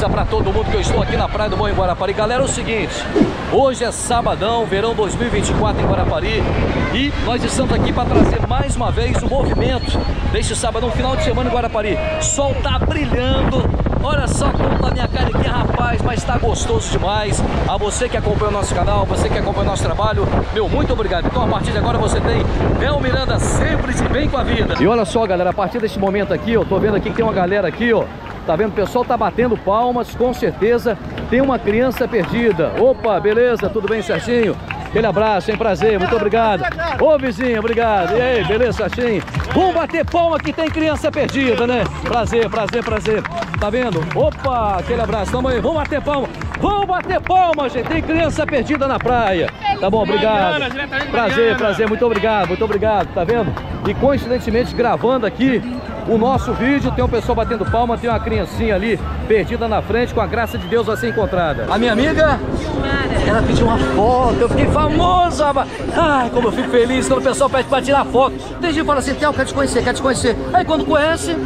avisa para todo mundo que eu estou aqui na Praia do Bom em Guarapari. Galera, é o seguinte, hoje é sabadão, verão 2024 em Guarapari e nós estamos aqui para trazer mais uma vez o movimento deste sábado, final de semana em Guarapari. Sol tá brilhando, olha só como tá minha cara aqui, rapaz, mas tá gostoso demais. A você que acompanha o nosso canal, você que acompanha o nosso trabalho, meu, muito obrigado. Então a partir de agora você tem Bel Miranda sempre se bem com a vida. E olha só, galera, a partir deste momento aqui, eu tô vendo aqui que tem uma galera aqui, ó, Tá vendo? O pessoal tá batendo palmas, com certeza tem uma criança perdida. Opa, beleza? Tudo bem certinho? Aquele abraço, hein? Prazer, muito obrigado. Ô vizinho, obrigado. E aí, beleza, certinho? Vamos bater palma que tem criança perdida, né? Prazer, prazer, prazer. Tá vendo? Opa, aquele abraço. Tamo aí, vamos bater palma. Vamos bater palma, gente. Tem criança perdida na praia. Tá bom, obrigado. Prazer, prazer, muito obrigado, muito obrigado. Tá vendo? E coincidentemente gravando aqui o nosso vídeo. Tem um pessoal batendo palma, tem uma criancinha ali perdida na frente, com a graça de Deus vai ser encontrada. A minha amiga, ela pediu uma foto, eu fiquei famoso. Ai, como eu fico feliz quando o pessoal pede pra tirar foto. Tem gente que fala assim, Theo, quer te conhecer, quer te conhecer. Aí quando conhece,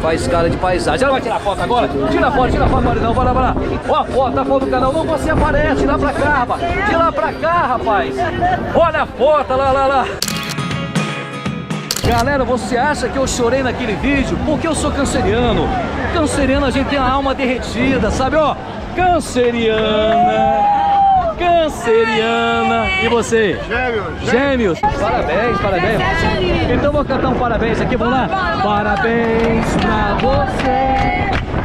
faz cara de paisagem. Ela vai tirar foto agora? Tira foto, tira foto, Marinão, vai lá, vai lá. Ó a foto, a foto do canal, não você aparece, tira pra cá, rapaz. Tira pra cá, rapaz. Olha a foto, lá, lá, lá. Galera, você acha que eu chorei naquele vídeo? Porque eu sou canceriano. Canceriano a gente tem a alma derretida, sabe? Ó, canceriana. Canceriana. E você? Gêmeos. Gêmeos. Parabéns, parabéns. Então vou cantar um parabéns aqui, vamos lá? Parabéns pra você.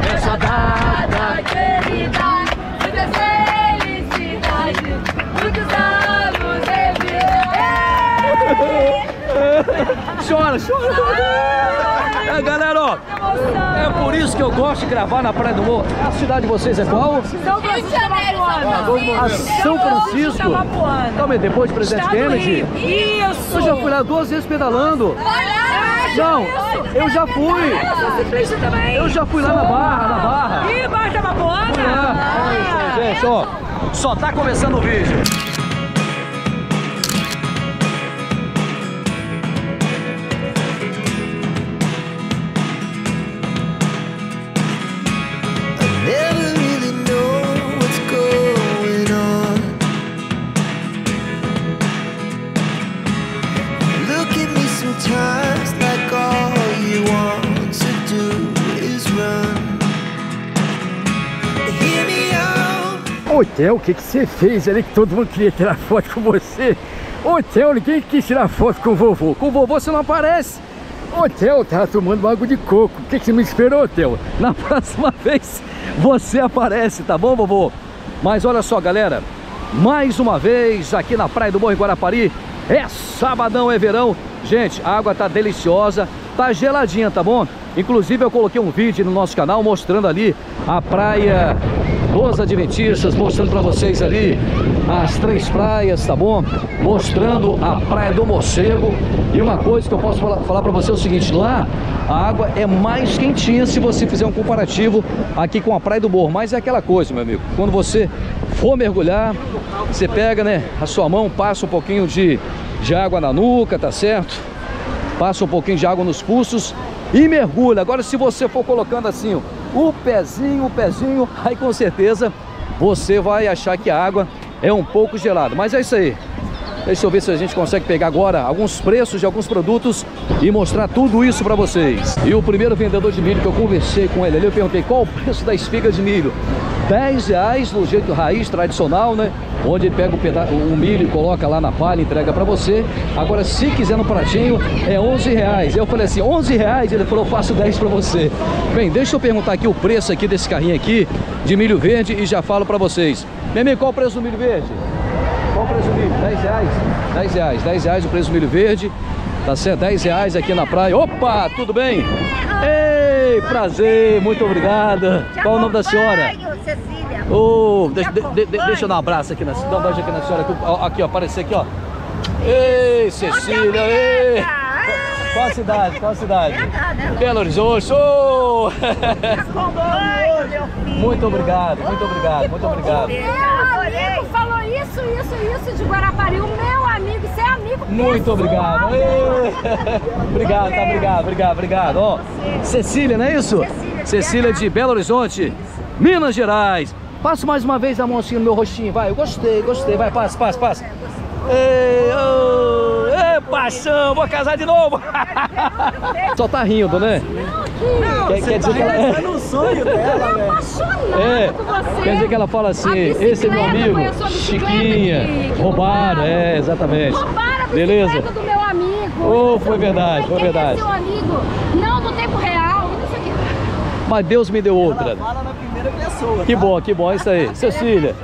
Eu gosto de gravar na Praia do Morro. A cidade de vocês é qual? São Rio de Janeiro, A São Francisco. Calma aí, depois do Presidente Kennedy? Isso! Eu já fui lá duas vezes pedalando. Não, eu já fui. também. Eu já fui lá na Barra, na Barra. Ih, Barra. Fui lá. É isso aí, gente, ó. Só tá começando o vídeo. Theo, o que, que você fez ali que todo mundo queria tirar foto com você? Ô Theo, ninguém quis tirar foto com o vovô. Com o vovô você não aparece. Ô Theo, tava tomando água de coco. O que, que você me esperou, Theo? Na próxima vez você aparece, tá bom, vovô? Mas olha só, galera. Mais uma vez aqui na Praia do Morro Guarapari. É sabadão, é verão. Gente, a água tá deliciosa, tá geladinha, tá bom? Inclusive eu coloquei um vídeo no nosso canal mostrando ali a praia dos Adventistas, mostrando pra vocês ali as três praias, tá bom? Mostrando a Praia do Morcego. E uma coisa que eu posso falar, pra você é o seguinte, lá a água é mais quentinha se você fizer um comparativo aqui com a Praia do Morro. Mas é aquela coisa, meu amigo, quando você for mergulhar, você pega, né, a sua mão, passa um pouquinho de, de água na nuca, tá certo? Passa um pouquinho de água nos pulsos e mergulha. Agora, se você for colocando assim, ó, o pezinho, o pezinho, aí com certeza você vai achar que a água é um pouco gelada. Mas é isso aí. Deixa eu ver se a gente consegue pegar agora alguns preços de alguns produtos e mostrar tudo isso para vocês. E o primeiro vendedor de milho que eu conversei com ele eu perguntei qual o preço da espiga de milho. 10 reais no jeito raiz tradicional, né? Onde ele pega o, peda o milho e coloca lá na palha e entrega para você. Agora, se quiser no pratinho, é 11 reais. Eu falei assim, 11 reais? Ele falou, faço 10 para você. Bem, deixa eu perguntar aqui o preço aqui desse carrinho aqui de milho verde e já falo para vocês. Meu amigo, qual o preço do milho verde? Qual o preço do milho? 10 reais? 10 reais, 10 reais o preço do milho verde. Tá certo? 10 reais aqui na praia. Opa, tudo bem? Ei, prazer, muito obrigado. Qual o nome da senhora? Cecília. Ô, deixa, de- de- deixa eu dar um abraço aqui na, dar um beijo aqui na senhora. Aqui, ó, aqui, ó, aparecer aqui, ó. Ei, Cecília, ei. Qual a cidade? Qual a cidade? Belo Horizonte. Ô! Muito obrigado, muito obrigado, muito obrigado. Isso, isso, isso de Guarapari. O meu amigo, você é amigo Muito obrigado. Obrigado, tá? Obrigado, obrigado, obrigado. Ó, Cecília, não é isso? Cecília de Belo Horizonte. Minas Gerais. Passa mais uma vez a mão assim no meu rostinho, vai. Eu gostei, gostei. Vai, passa, passa, passa. Ei, ô, ei, paixão, vou casar de novo. Só tá rindo, né? Quer, quer dizer que ela é. no sonho dela, velho. apaixonada É, com você. quer dizer que ela fala assim, esse é meu amigo, Chiquinha, que- roubaram, é, exatamente. Roubaram a Beleza? bicicleta do meu amigo. Oh, foi verdade, foi Quem que verdade. É seu amigo, não do tempo real. Não sei o que. Mas Deus me deu outra. Fala na primeira pessoa. Que tá? bom, que bom, é isso aí. Cecília,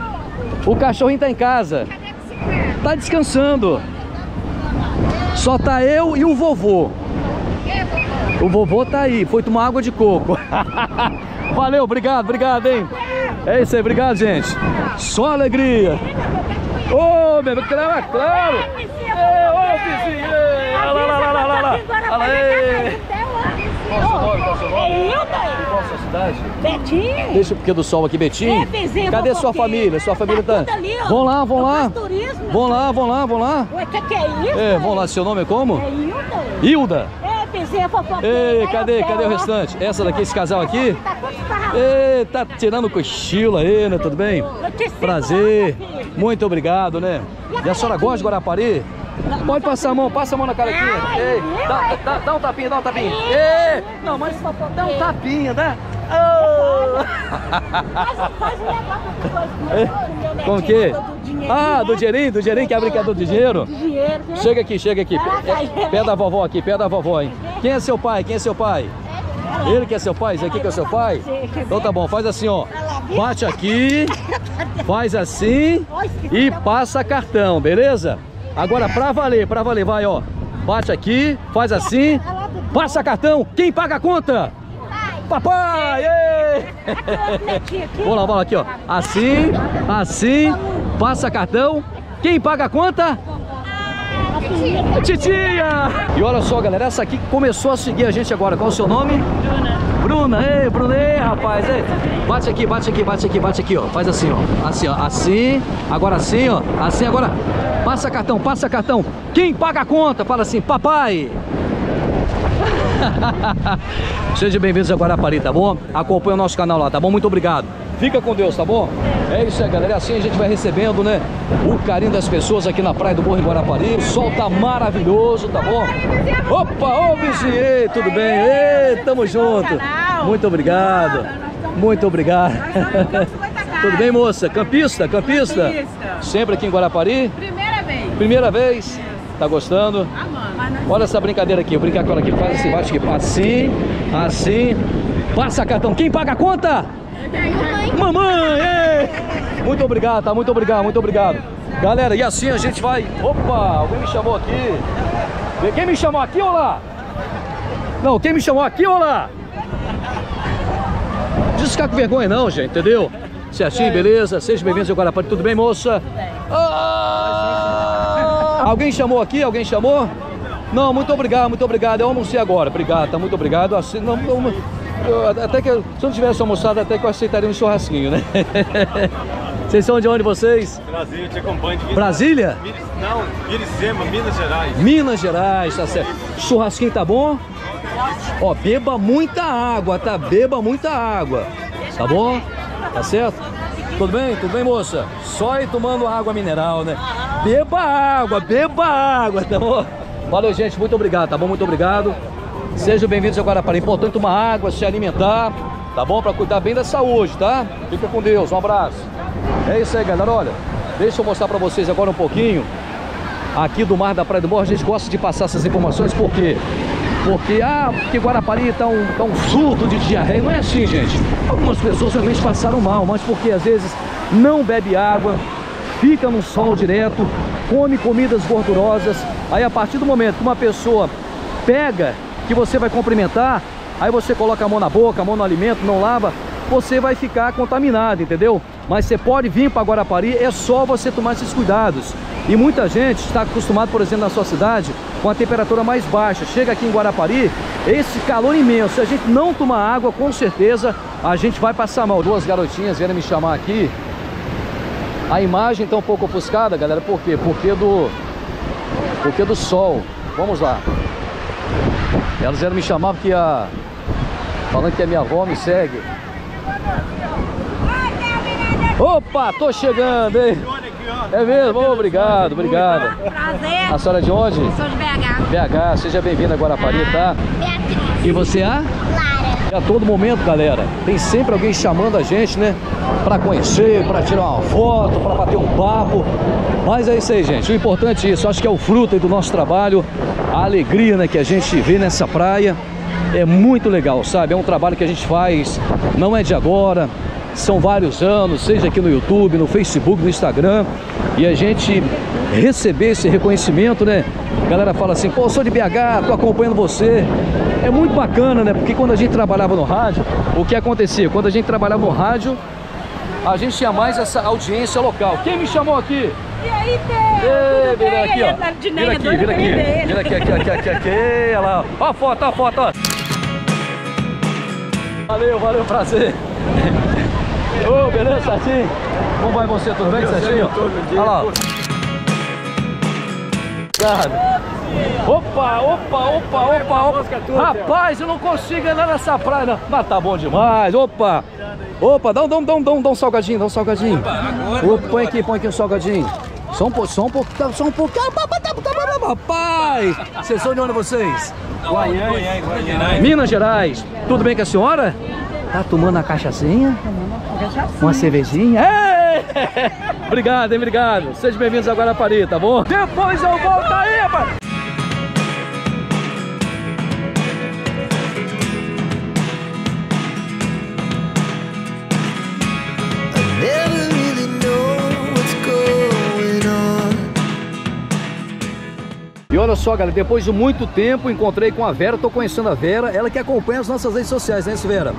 o cachorrinho tá em casa, Cadê a bicicleta? tá descansando. Só tá eu e o vovô. É. O vovô tá aí, foi tomar água de coco. Valeu, obrigado, obrigado, hein? É isso aí, obrigado, gente. Só alegria. Ô, meu, claro, claro. Ô, vizinho, olha lá, lá, lá, lá, lá. Olha lá, ê. Qual o seu nome, qual o seu nome? Qual a sua cidade? Betinho? Deixa o porque do sol aqui, Betinho. É, vizinho, Cadê sua família? Sua família tá... Tá ali. Vão lá, vão lá. turismo. Vão lá, vão lá, vão lá. Ué, que que é isso? É, vão lá, seu nome é como? É Hilda? Hilda. É, vizinha fofoqueira. Ei, cadê, cadê o restante? Essa daqui, esse casal aqui? Ei, tá tirando cochilo aí, né? Tudo bem? Prazer. filho. Muito obrigado, né? E a senhora gosta de Guarapari? Pode passar a mão, passa a mão na carequinha. Ei, dá, dá- dá um tapinha, dá um tapinha. Ei, não, mas dá um tapinha, dá. Oh. Faz, faz do dinheirinho, Ah, do dinheirinho, do dinheirinho que é brincadeira de dinheiro? De dinheiro, né? Chega aqui, chega aqui. Pé pé da vovó aqui, pé da vovó, hein? Quem é seu pai? Quem é seu pai? Ele que é seu pai? Esse aqui que é seu pai? Então tá bom, faz assim, ó. Bate aqui, faz assim e passa cartão, beleza? Agora pra valer, pra valer, vai, ó. Bate aqui, faz assim, passa cartão. Quem paga a conta? Papai! ê! Vamos lá, vamos lá aqui, ó. Assim, assim, passa cartão. Quem paga a conta? Titia! E olha só, galera, essa aqui começou a seguir a gente agora. Qual é o seu nome? Bruna. Bruna, ei, Bruna, ei, rapaz, ei. Bate aqui, bate aqui, bate aqui, bate aqui, ó. Faz assim, ó. Assim, ó. Assim, agora assim, ó. Assim, agora. Passa cartão, passa cartão. Quem paga a conta? Fala assim, papai. Sejam bem-vindos a Guarapari, tá bom? Acompanhe o nosso canal lá, tá bom? Muito obrigado. Fica com Deus, tá bom? É isso aí, galera. Assim a gente vai recebendo, né? O carinho das pessoas aqui na praia do Morro em Guarapari. O sol tá maravilhoso, tá bom? Opa, ô vizinho, tudo bem? Ei, tamo junto. Muito obrigado. Muito obrigado. Tudo bem, moça? Campista? Campista? Sempre aqui em Guarapari? Primeira vez. Primeira vez? Tá gostando? Olha essa brincadeira aqui, eu brincar com ela aqui, faz assim, bate aqui, assim, assim, passa cartão, quem paga a conta? Mamãe! ei! Muito obrigado, tá? Muito obrigado, muito obrigado. Galera, e assim a gente vai... Opa, alguém me chamou aqui. Quem me chamou aqui ou lá? Não, quem me chamou aqui ou lá? Precisa ficar com vergonha não, gente, entendeu? Certinho, beleza? Seja bem-vindos ao Guarapari. Tudo bem, moça? Ah! Alguém chamou aqui? Alguém chamou? Não, muito obrigado, muito obrigado. Eu almocei agora. Obrigado, tá muito obrigado. Assim, não, não- eu- até que se eu não tivesse almoçado, até que eu aceitaria um churrasquinho, né? Vocês são de onde vocês? Brasil, eu te acompanho Minas- Brasília? Minas- Não, Iricema, Minas Gerais. Minas Gerais, tá certo. Churrasquinho tá bom? Ó, beba muita água, tá? Beba muita água. Tá bom? Tá certo? Tudo bem? Tudo bem, moça? Só ir tomando água mineral, né? Beba água, beba água, tá bom? Valeu, gente. Muito obrigado, tá bom? Muito obrigado. Sejam bem-vindos ao Guarapari. Importante tomar água, se alimentar, tá bom? Pra cuidar bem da saúde, tá? Fica com Deus. Um abraço. É isso aí, galera. Olha, deixa eu mostrar pra vocês agora um pouquinho aqui do Mar da Praia do Morro, a gente gosta de passar essas informações, por quê? Porque, ah, porque Guarapari tá um, tá um surto de diarreia. Não é assim, gente. Algumas pessoas realmente passaram mal, mas porque às vezes não bebe água, fica no sol direto, come comidas gordurosas. Aí a partir do momento que uma pessoa pega, que você vai cumprimentar, aí você coloca a mão na boca, a mão no alimento, não lava, você vai ficar contaminado, entendeu? Mas você pode vir para Guarapari, é só você tomar esses cuidados. E muita gente está acostumado, por exemplo, na sua cidade, com a temperatura mais baixa. Chega aqui em Guarapari, esse calor imenso. Se a gente não tomar água, com certeza a gente vai passar mal. Duas garotinhas vieram me chamar aqui. A imagem está um pouco ofuscada, galera. Por quê? Porque do, porque do sol. Vamos lá. Elas vieram me chamar porque a... Falando que a minha avó me segue. Opa, tô chegando, hein? É mesmo? Ô, obrigado, obrigado. Prazer. A senhora é de onde? Sou de BH. BH, seja bem-vinda a Guarapari, tá? Beatriz. E você é? Lara. A todo momento, galera, tem sempre alguém chamando a gente, né? Pra conhecer, pra tirar uma foto, pra bater um papo. Mas é isso aí, gente. O importante é isso. Acho que é o fruto do nosso trabalho, a alegria, né, que a gente vê nessa praia. É muito legal, sabe? É um trabalho que a gente faz, não é de agora. São vários anos, seja aqui no YouTube, no Facebook, no Instagram. E a gente receber esse reconhecimento, né? A galera fala assim, pô, eu sou de BH, tô acompanhando você. É muito bacana, né? Porque quando a gente trabalhava no rádio, o que acontecia? Quando a gente trabalhava no rádio, a gente tinha mais essa audiência local. Quem me chamou aqui? E aí, Tudo vira bem? aqui, Aí, ó. Nardineia Vira aqui, vira aqui. Vira aqui, aqui, aqui, aqui, aqui. Olha lá. Ó a foto, ó a foto, ó. Valeu, valeu, prazer. Ô, beleza, certinho? Como vai você? Tudo bem, certinho? Olha lá. Opa, opa, opa, opa, opa. Rapaz, eu não consigo andar nessa praia, não. Mas tá bom demais. Opa. Opa, dá um, dá um, dá um, dá um, dá um salgadinho, dá um salgadinho. Opa, põe aqui, põe aqui um salgadinho. Só um pouco, só um pouco, só um pouco. Rapaz, vocês são de onde vocês? Minas Gerais. Tudo bem com a senhora? Tá tomando a cachaçinha? Uma cervejinha? Ei! Obrigado, hein? Obrigado. Sejam bem-vindos a Guarapari, tá bom? Depois eu volto aí, rapaz. E olha só, galera, depois de muito tempo encontrei com a Vera, tô conhecendo a Vera, ela que acompanha as nossas redes sociais, né, isso, Vera?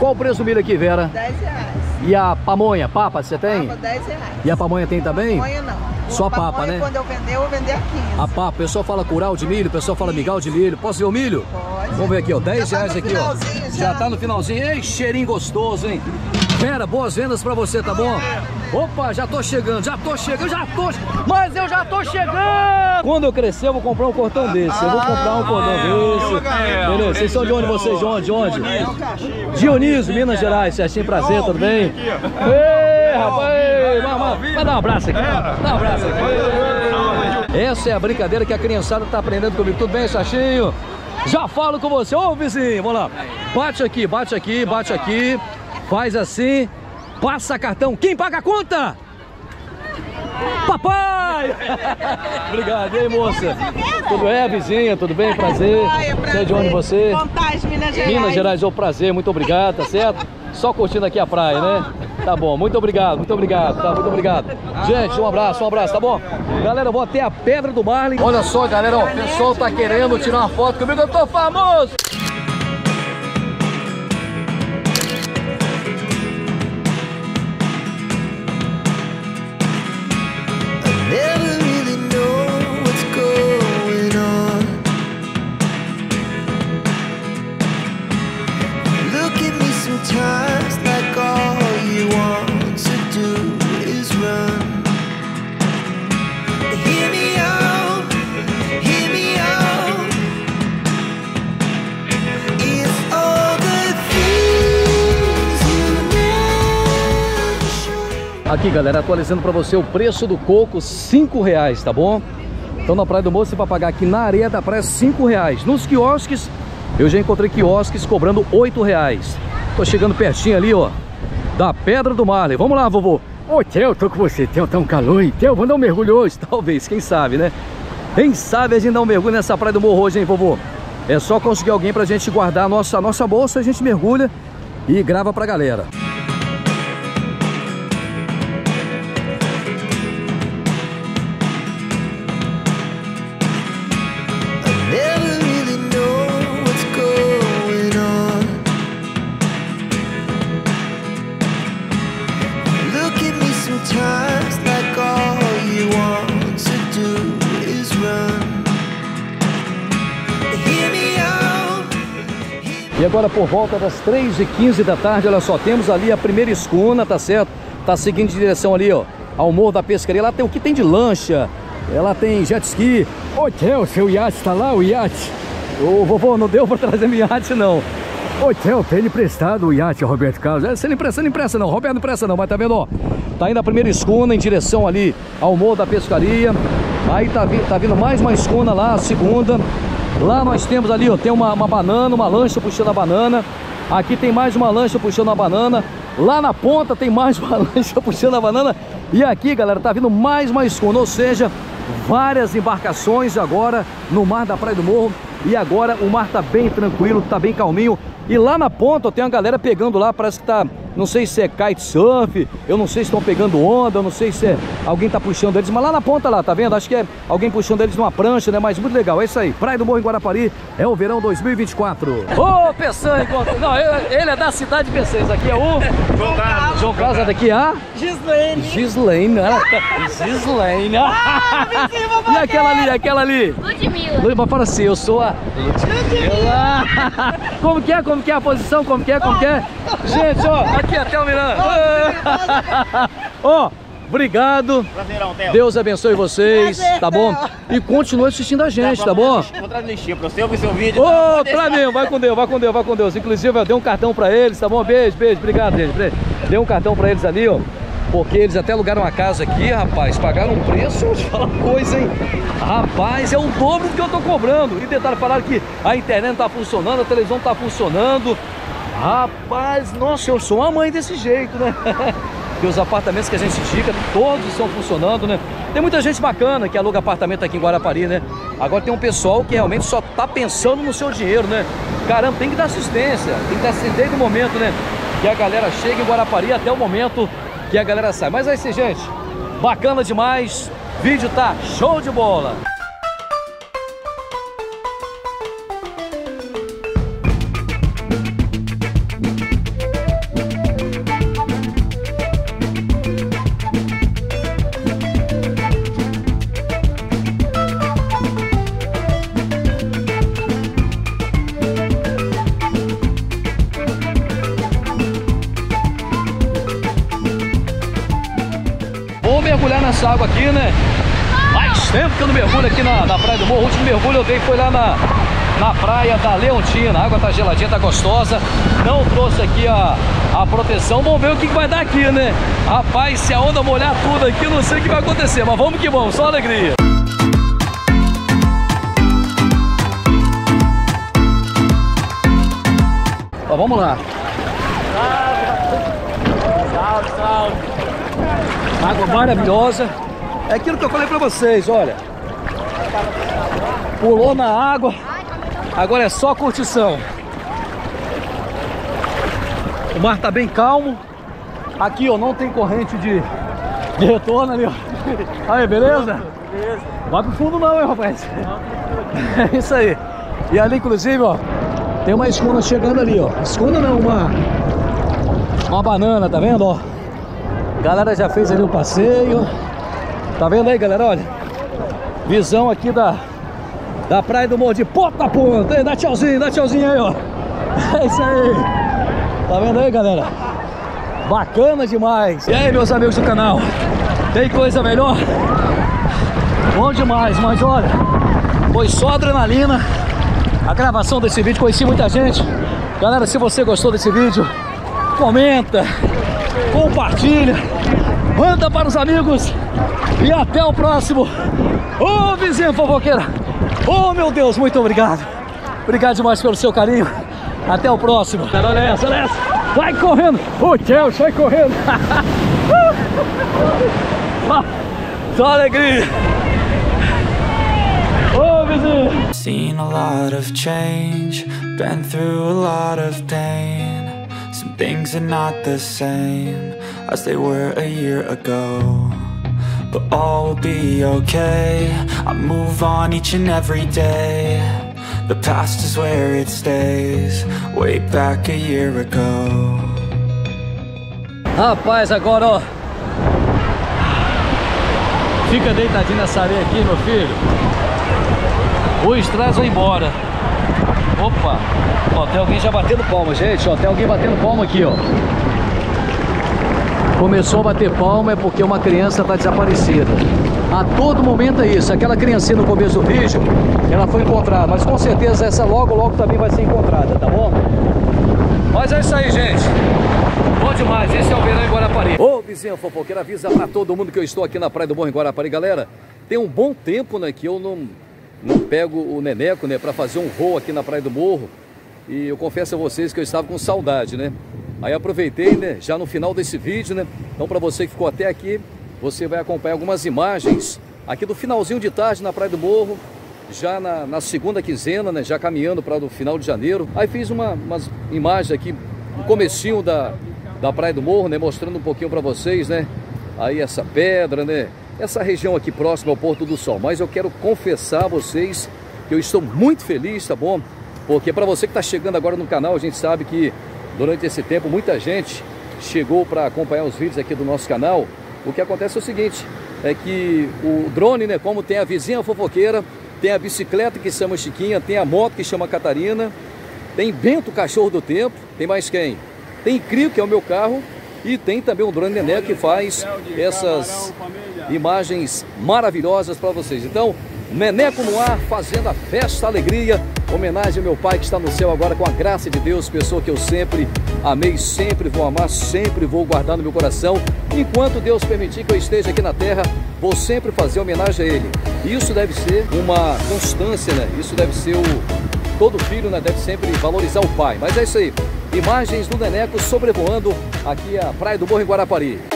Qual o preço do milho aqui, Vera? 10 reais. E a pamonha, papa, você tem? Papa, 10 reais. E a pamonha tem também? Pamonha não. Só Pamonha, papa, né? Quando eu vender, eu vou vender a 15. A papa, o pessoal fala curau de milho, o pessoal fala migal de milho. Posso ver o milho? Pode. Vamos ver aqui, ó, 10 Já tá reais no aqui, ó. Já já. tá no finalzinho. Ei, cheirinho gostoso, hein? Vera, boas vendas pra você, tá bom? Opa, já tô chegando, já tô chegando, já tô... Mas eu já tô chegando! Quando eu crescer, eu vou comprar um cordão desse. Eu vou comprar um cordão desse. Beleza, vocês são de onde vocês? De onde? De onde? Dionísio, Minas Gerais. Certinho, prazer, tudo bem? Ei, rapaz! ei, Vai, dar um abraço aqui. Dá um abraço aqui. Essa é a brincadeira que a criançada tá aprendendo comigo. Tudo bem, Xaxinho? Já falo com você. Ô, vizinho, vamos lá. Bate aqui, bate aqui, bate aqui. Faz assim. Passa cartão. Quem paga a conta? Papai! Obrigado, e aí, moça? Tudo bem, vizinha? Tudo bem? Prazer. Você é de onde você? Contagem, Minas Gerais. Minas Gerais, é um prazer, muito obrigado, tá certo? Só curtindo aqui a praia, né? Tá bom, muito obrigado, muito obrigado, tá? Muito obrigado. Gente, um abraço, um abraço, tá bom? Galera, eu vou até a Pedra do Marlin. Olha só, galera, ó, o pessoal tá querendo tirar uma foto comigo, eu tô famoso! Aqui, galera, atualizando pra você o preço do coco, 5 reais, tá bom? Então na Praia do Moço você vai pagar aqui na areia da praia 5 reais. Nos quiosques, eu já encontrei quiosques cobrando 8 reais. Tô chegando pertinho ali, ó, da Pedra do Marley. Vamos lá, vovô. Ô, Theo, tô com você. Theo, tá um calor, hein? Theo, vamos dar um mergulho hoje. Talvez, quem sabe, né? Quem sabe a gente dá um mergulho nessa Praia do Morro hoje, hein, vovô? É só conseguir alguém pra gente guardar a nossa, a nossa bolsa, a gente mergulha e grava pra galera. Agora por volta das 3h15 da tarde, olha só, temos ali a primeira escuna, tá certo? Tá seguindo em direção ali, ó, ao Morro da Pescaria. Lá tem o que tem de lancha, ela tem jet ski. Ô, Theo, seu iate tá lá, o iate? Ô, vovô, não deu pra trazer meu iate, não. Ô, Theo, pede emprestado o iate, Roberto Carlos. É, Você não empresta, não empresta não. Roberto não empresta não, mas tá vendo, ó. Tá indo a primeira escuna em direção ali ao Morro da Pescaria. Aí tá, vi- tá vindo mais uma escuna lá, a segunda. Lá nós temos ali, ó, tem uma, uma banana, uma lancha puxando a banana. Aqui tem mais uma lancha puxando a banana. Lá na ponta tem mais uma lancha puxando a banana. E aqui, galera, tá vindo mais uma escuna, ou seja, várias embarcações agora no mar da Praia do Morro. E agora o mar tá bem tranquilo, tá bem calminho. E lá na ponta ó, tem uma galera pegando lá, parece que tá, não sei se é kitesurf, eu não sei se estão pegando onda, eu não sei se é alguém tá puxando eles, mas lá na ponta lá, tá vendo? Acho que é alguém puxando eles numa prancha, né? Mas muito legal, é isso aí. Praia do Morro em Guarapari, é o verão 2024. Ô, Peçanha, encontra- não, ele é da cidade de Peçanha, aqui é o João Carlos. João Carlos, é daqui a Gislaine. Gislaine, ela tá... Gislaine. e aquela ali, aquela ali? Ludmilla. Lu- Mas fala assim, eu sou a Ludmilla. Como que é? Como que é a posição? Como que é? Como que é? Gente, ó, aqui até o Miranda. Ó, obrigado. Prazerão, Theo. Deus abençoe vocês, Prazer, tá bom? E continue assistindo a gente, tá bom? Vou trazer listinha pra você, eu vi seu vídeo. Ô, deixar. Flamengo, vai com Deus, vai com Deus, vai com Deus. Inclusive, eu dei um cartão pra eles, tá bom? Beijo, beijo, obrigado, gente. Beijo. Dei um cartão pra eles ali, ó. Porque eles até alugaram uma casa aqui, rapaz. Pagaram um preço, vou te falar uma coisa, hein? Rapaz, é o dobro do que eu tô cobrando. E tentaram falar que a internet tá funcionando, a televisão tá funcionando. Rapaz, nossa, eu sou uma mãe desse jeito, né? Porque os apartamentos que a gente indica, todos estão funcionando, né? Tem muita gente bacana que aluga apartamento aqui em Guarapari, né? Agora tem um pessoal que realmente só tá pensando no seu dinheiro, né? Caramba, tem que dar assistência, tem que dar assistência desde o momento, né? Que a galera chega em Guarapari até o momento que a galera sai. Mas é isso gente. Bacana demais. Vídeo tá show de bola. Nessa água aqui, né? Faz tempo que eu não mergulho aqui na, na Praia do Morro. O último mergulho eu dei foi lá na, na praia da Leontina. A água tá geladinha, tá gostosa. Não trouxe aqui a, a proteção. Vamos ver o que, que vai dar aqui, né? Rapaz, se a onda molhar tudo aqui, não sei o que vai acontecer. Mas vamos que vamos, só alegria. Ó, vamos lá. Água maravilhosa. É aquilo que eu falei pra vocês, olha. Pulou na água. Agora é só curtição. O mar tá bem calmo. Aqui, ó, não tem corrente de, de retorno ali, ó. Aí, beleza? Beleza. Vai pro fundo não, hein, rapaz? É isso aí. E ali, inclusive, ó, tem uma escuna chegando ali, ó. Escuna não, uma uma banana, tá vendo, ó? Galera já fez ali o passeio. Tá vendo aí, galera? Olha. Visão aqui da, da praia do Morro de ponta ponta. Dá tchauzinho, dá tchauzinho aí, ó. É isso aí. Tá vendo aí, galera? Bacana demais. E aí, meus amigos do canal? Tem coisa melhor? Bom demais, mas olha, foi só adrenalina. A gravação desse vídeo, conheci muita gente. Galera, se você gostou desse vídeo, comenta, compartilha, manda para os amigos e até o próximo. Ô vizinha fofoqueira, ô meu Deus, muito obrigado. Obrigado demais pelo seu carinho. Até o próximo. Olha essa, olha essa. Vai correndo. Ô Theo, sai correndo. Só alegria. Ô vizinho. Seen a lot of change, been through a lot of pain. Some things are not the same as they were a year ago. But all will be okay. I move on each and every day. The past is where it stays, way back a year ago. Rapaz, agora ó. Fica deitadinho nessa areia aqui, meu filho. O estresse vai embora. Opa! Ó, tem alguém já batendo palma, gente. Ó, tem alguém batendo palma aqui, ó. Começou a bater palma é porque uma criança tá desaparecida. A todo momento é isso. Aquela criancinha no começo do vídeo, ela foi encontrada. Mas com certeza essa logo, logo também vai ser encontrada, tá bom? Mas é isso aí, gente. Bom demais. Esse é o verão em Guarapari. Ô, vizinha fofoqueira, avisa pra todo mundo que eu estou aqui na Praia do Morro em Guarapari. Galera, tem um bom tempo, né, que eu não, não pego o Neneco, né, pra fazer um voo aqui na Praia do Morro. E eu confesso a vocês que eu estava com saudade, né? Aí aproveitei, né, já no final desse vídeo, né? Então para você que ficou até aqui, você vai acompanhar algumas imagens aqui do finalzinho de tarde na Praia do Morro, já na, na segunda quinzena, né, já caminhando para o final de janeiro. Aí fiz uma, umas imagens aqui, no comecinho da, da Praia do Morro, né, mostrando um pouquinho para vocês, né, aí essa pedra, né, essa região aqui próxima ao Porto do Sol. Mas eu quero confessar a vocês que eu estou muito feliz, tá bom? Porque para você que está chegando agora no canal, a gente sabe que durante esse tempo muita gente chegou para acompanhar os vídeos aqui do nosso canal. O que acontece é o seguinte, é que o drone, né, como tem a vizinha fofoqueira, tem a bicicleta que chama Chiquinha, tem a moto que chama Catarina, tem Bento, cachorro do tempo, tem mais quem? Tem Crio, que é o meu carro, e tem também o drone Nené que faz essas imagens maravilhosas para vocês. Então, Neneco no ar, fazendo a festa, a alegria, homenagem ao meu pai que está no céu agora com a graça de Deus, pessoa que eu sempre amei, sempre vou amar, sempre vou guardar no meu coração. Enquanto Deus permitir que eu esteja aqui na terra, vou sempre fazer homenagem a Ele. Isso deve ser uma constância, né? Isso deve ser o. Todo filho né, deve sempre valorizar o pai. Mas é isso aí. Imagens do Neneco sobrevoando aqui a Praia do Morro em Guarapari.